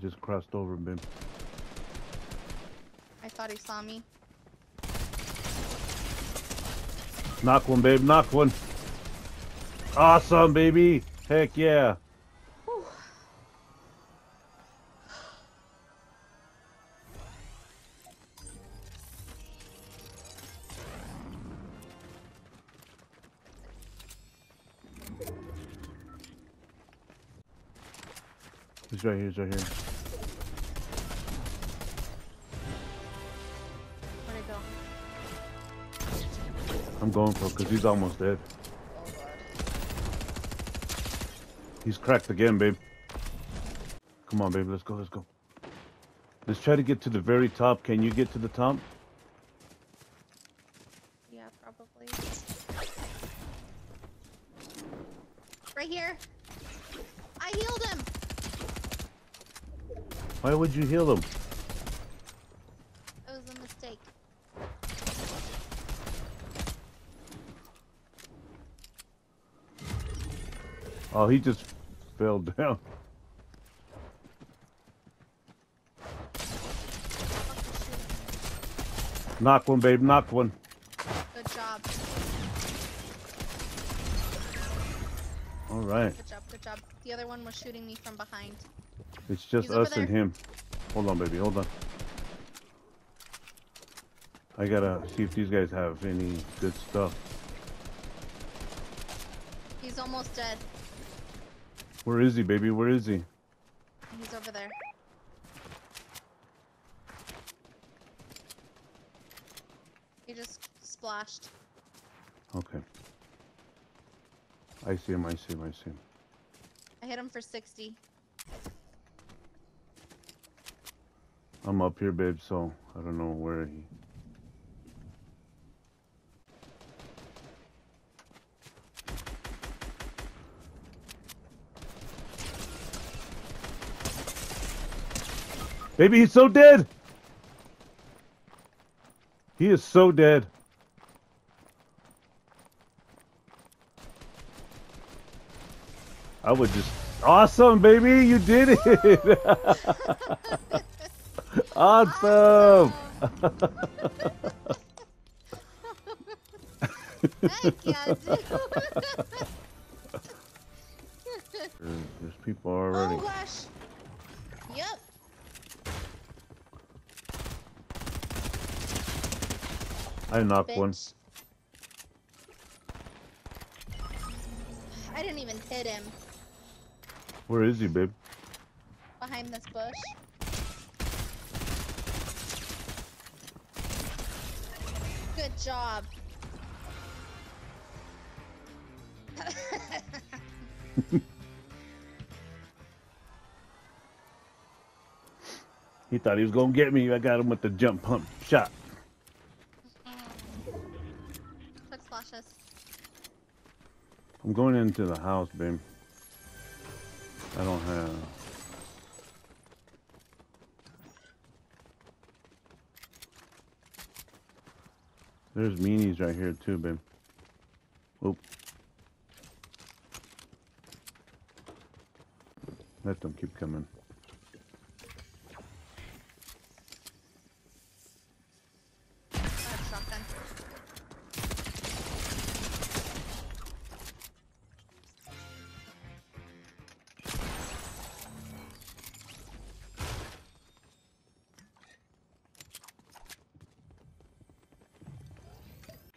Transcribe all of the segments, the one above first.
He just crossed over, babe. I thought he saw me. Knock one, babe. Knock one. Awesome, baby. Heck yeah. Whew. He's right here. He's right here. I'm going for it because he's almost dead. He's cracked again, babe. Come on, babe. Let's go. Let's go. Let's try to get to the very top. Can you get to the top? Yeah, probably. Right here. I healed him. Why would you heal him? It was a mistake. Oh, he just fell down. Knock one, babe. Knock one. Good job. All right. Good job. Good job. The other one was shooting me from behind. It's just He's us and him. Hold on, baby. Hold on. I gotta see if these guys have any good stuff. He's almost dead. Where is he, baby? Where is he? He's over there. He just splashed. Okay. I see him. I see him. I see him. I hit him for 60. I'm up here, babe. So I don't know where he. Baby, he's so dead. He is so dead. I would just awesome, baby. You did it. awesome. Heck yeah, dude. There's, there's people already. oh gosh. Yep. I knocked one. Bitch. I didn't even hit him Where is he, babe? behind this bush. Good job. He thought he was gonna get me. I got him with the jump pump shot. I'm going into the house, babe. I don't have. There's meanies right here too, babe. Oop. Let them keep coming.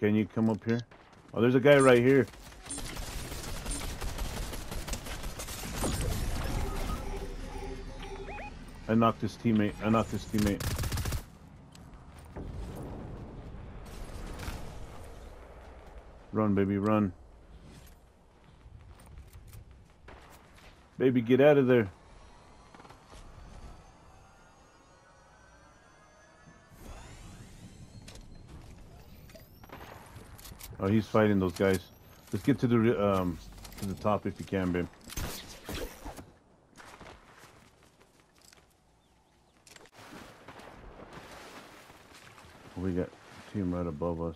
Can you come up here? Oh, there's a guy right here. I knocked his teammate. I knocked his teammate. Run, baby, run. Baby, get out of there. Oh, he's fighting those guys. Let's get to the um to the top if you can, babe. We got team right above us.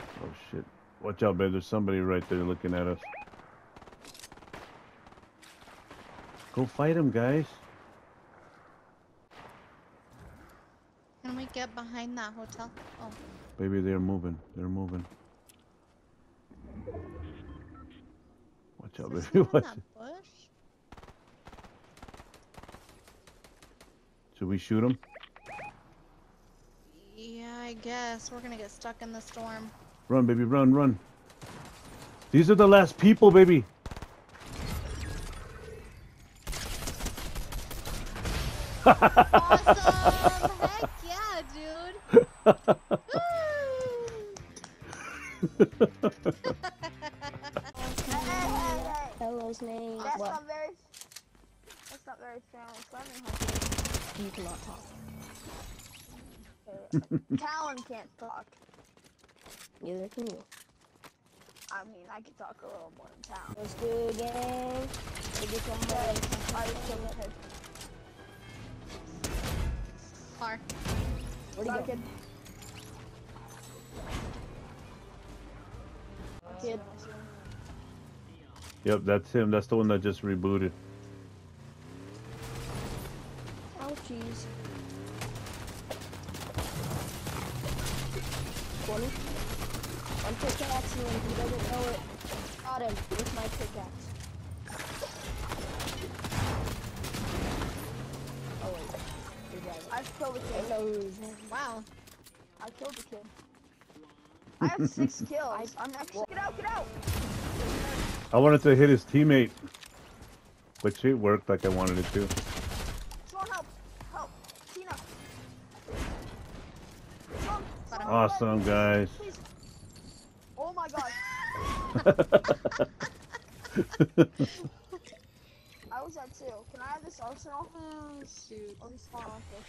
Oh shit! Watch out, babe. There's somebody right there looking at us. Go fight him, guys. Can we get behind that hotel? Oh, Baby, they're moving. They're moving. Watch out, baby. Watch. bush? Should we shoot him? Yeah, I guess we're gonna get stuck in the storm. Run, baby, run, run. These are the last people, baby. Awesome! Heck yeah, dude! Woo! Hello's name. That's what? not very. That's not very. Hunter. You cannot talk. Talon can't talk. Neither can you. I mean, I can talk a little more than Talon. Let's do gang. We get some more. I just killed him. Car. Where'd he go? Kid. Kid. Yep, that's him. That's the one that just rebooted. Ouchies. 20. I'm pickaxing him. He doesn't know it. Got him with my pickaxe. Oh wait. He's driving. I killed the I kid. know who he's in. Wow. I killed the kid. I have six kills. I'm actually. Get out! Get out! I wanted to hit his teammate, but it worked like I wanted it to. Someone help! Help! Tina! Someone, Got Awesome, help, guys. Please. Oh my god! I was at two. Can I have this arsenal? Oh shoot. Or just spawn off this?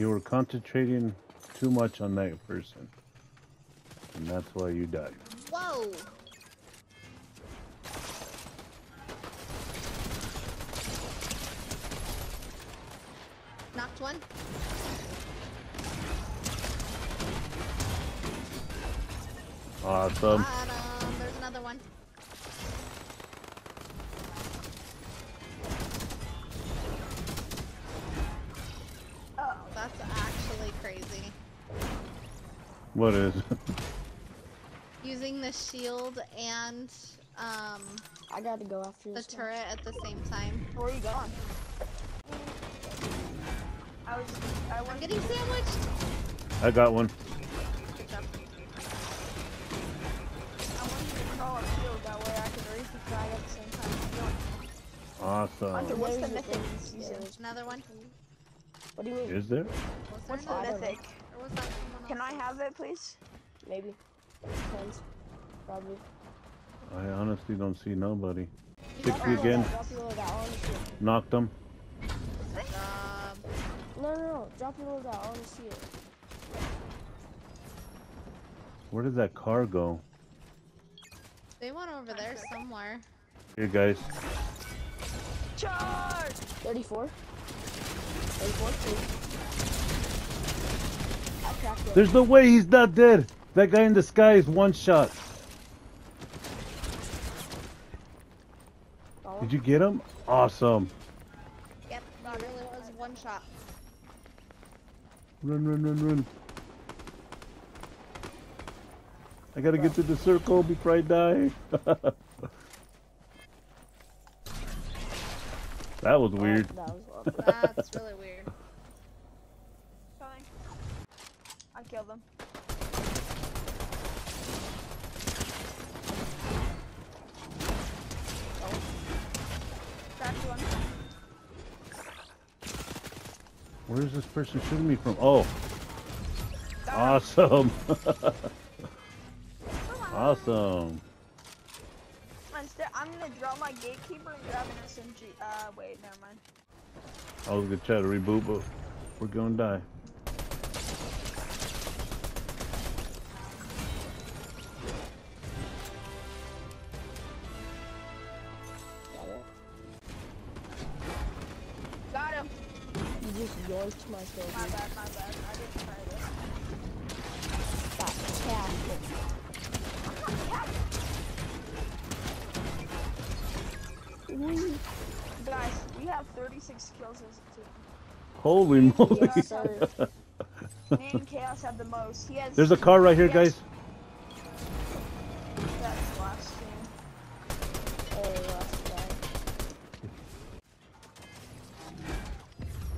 You were concentrating too much on that person, and that's why you died. Whoa! Knocked one. Awesome. Um, What is? Using the shield and um, I gotta go after the this. one. turret at the same time. Where are you going? I was. I I'm getting sandwiched. I got one. Good job. I wanted to crawl a field that way I could reach the flag at the same time. as you. Hunter, Awesome. what's the mythic there's- season? Another one. What do you mean? Is there? Was What's the I another? don't know. mythic? was someone Can I have it, please? Maybe. Depends. Probably. I honestly don't see nobody. Sixty again. Knocked him. No, no, no. Drop your load out. I want to see it. Where did that car go? They went over there somewhere. Here, guys. Charge! 34. 34, 2. There's no way he's not dead. That guy in the sky is one shot. Follow. Did you get him? Awesome. Yep, it really was one shot. Run, run, run, run. I gotta get to the circle before I die. that was weird. That was That's really weird. Coming. I killed them. Where is this person shooting me from? Oh, awesome. awesome. Instead, I'm gonna draw my gatekeeper and grab an SMG. Uh, wait, never mind. I was gonna try to reboot, but we're gonna die. My kill, My dude. bad, my bad. I didn't try this. Guys, we have 36 kills as a team. Holy moly! Me and Khaos have the most. He has. There's a car right here, he guys.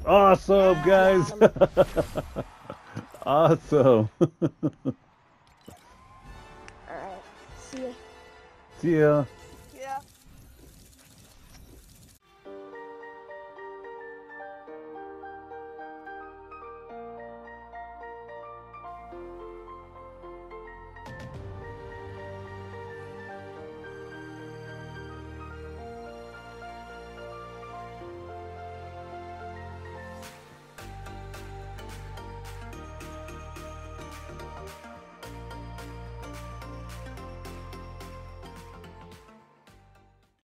Awesome, guys. awesome. Alright. See ya. See ya.